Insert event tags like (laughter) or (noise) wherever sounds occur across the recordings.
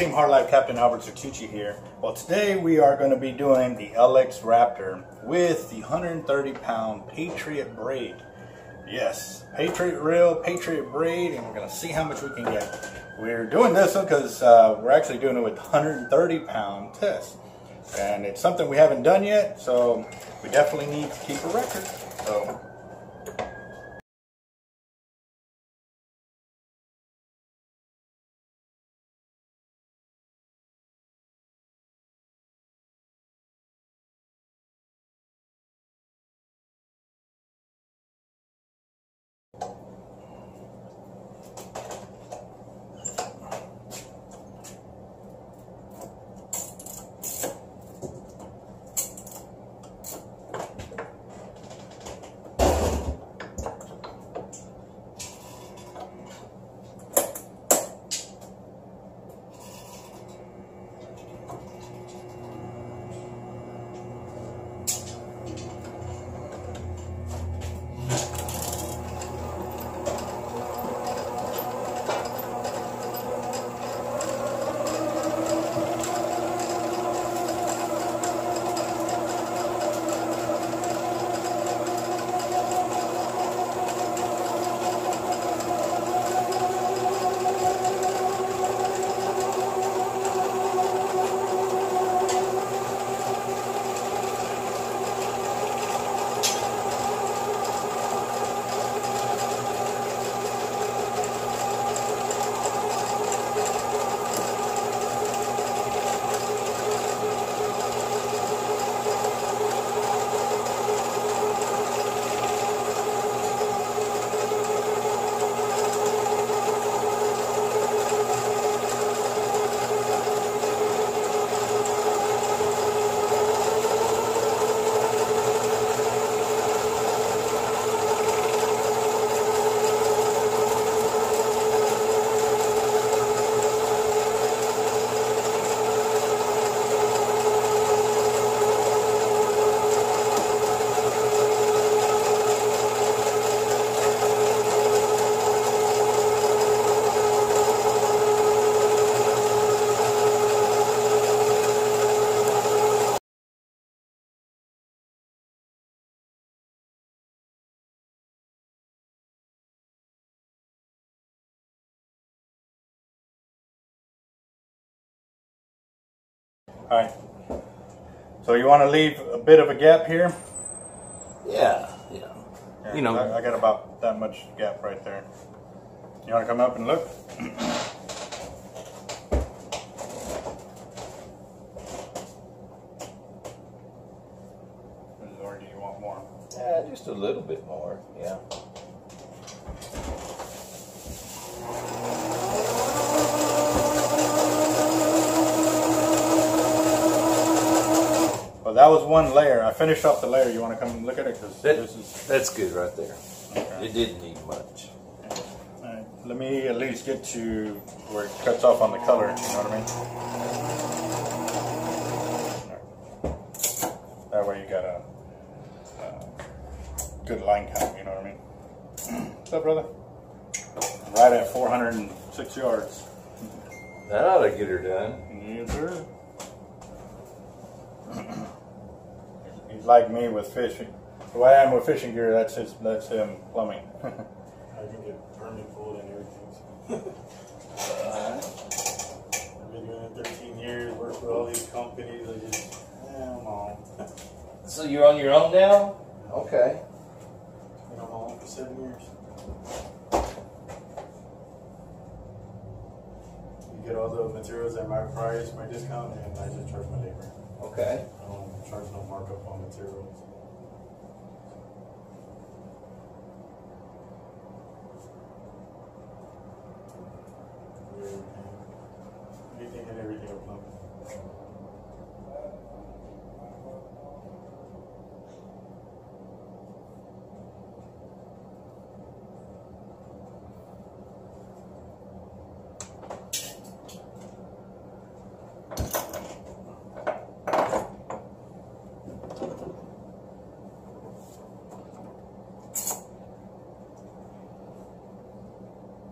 Team Hard Life Captain Albert Zertuche here. Well, today we are going to be doing the LX Raptor with the 130 pound Patriot braid. Yes, Patriot reel, Patriot braid, and we're going to see how much we can get. We're doing this because uh, we're actually doing it with 130 pound test. And it's something we haven't done yet, so we definitely need to keep a record. So All right. So you want to leave a bit of a gap here? Yeah, yeah. Yeah, You know- I, I got about that much gap right there. You want to come up and look? or do you want more? Yeah, just a little bit more. Yeah. That was one layer. I finished off the layer. You want to come look at it? Because That, this is. that's good right there. Okay. It didn't need much. All right. Let me at least get to where it cuts off on the color. You know what I mean? Right. That way you got a, a good line count. You know what I mean? (clears throat) What's up, brother? Right at 406 yards. That ought to get her done. Yes, sir. (clears throat) He's like me with fishing. The way I am with fishing gear, that's his. That's him plumbing. (laughs) I can get permit pulled and everything. I've been doing it 13 years, worked with all these companies. I just, eh, I'm on. (laughs) So you're on your own now? Okay. Been on my own for seven years. You get all the materials at my price, my discount, and I just charge my labor. Okay. I don't charge no markup on materials. Everything, anything and everything will come.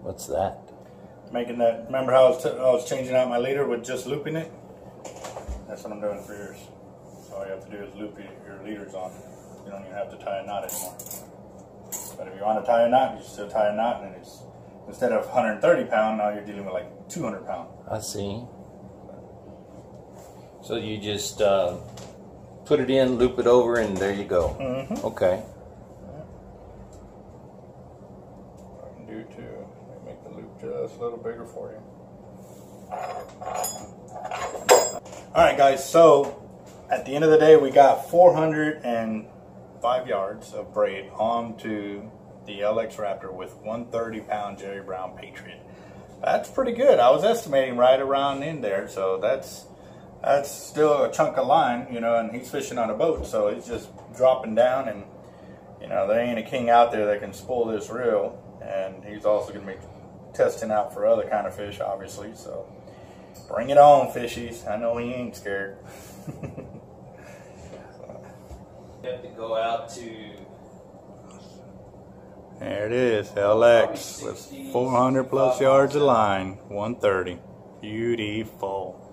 What's that? making that. Remember how I was, t- I was changing out my leader with just looping it? That's what I'm doing for yours. So all you have to do is loop your, leaders on. You don't even have to tie a knot anymore. But if you want to tie a knot, you still tie a knot, and it's instead of 130 pound, now you're dealing with like 200 pound. I see. So you just uh, put it in, loop it over, and there you go. Mm-hmm. Okay. I can do too. Let me make the loop just a little bigger for you. All right, guys. So at the end of the day, we got 405 yards of braid onto the LX Raptor with 130 pound Jerry Brown Patriot. That's pretty good. I was estimating right around in there, so that's that's still a chunk of line, you know. And he's fishing on a boat, so he's just dropping down, and you know there ain't a king out there that can spool this reel. And he's also going to be testing out for other kind of fish, obviously. So bring it on, fishies. I know he ain't scared. (laughs) You have to go out to There it is, LX with 400 plus yards of line, 130. Beautiful.